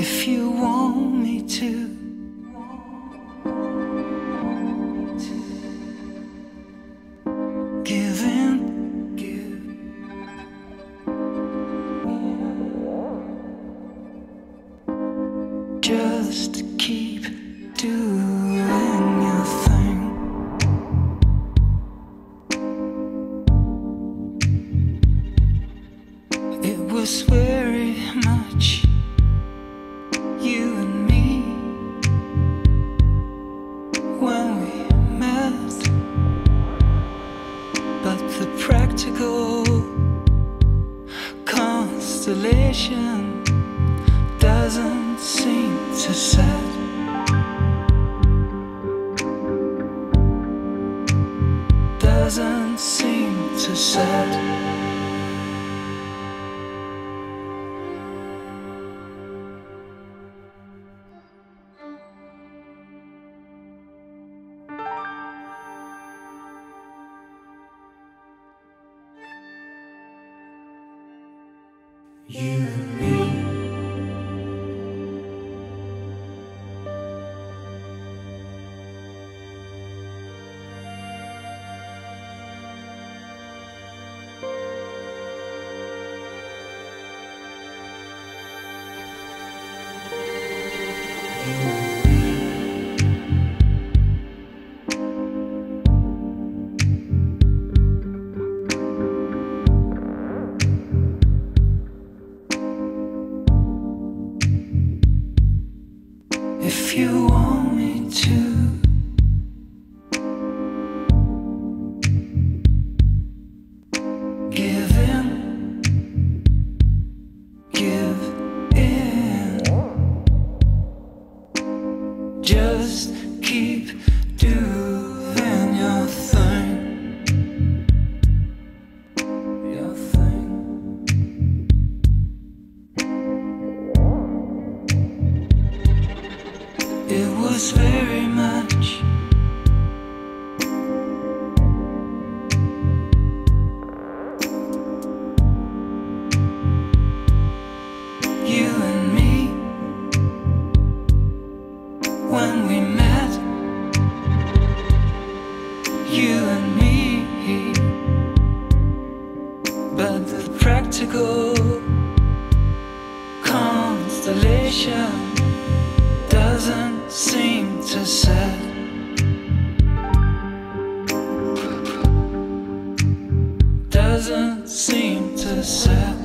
if you want me to. Give in. Just keep doing your thing. It was constellation doesn't seem to set. Doesn't seem to set. You and me. If you want me to, It was very much you and me when we met. You and me, but the practical constellation doesn't seem to set. Doesn't seem to set.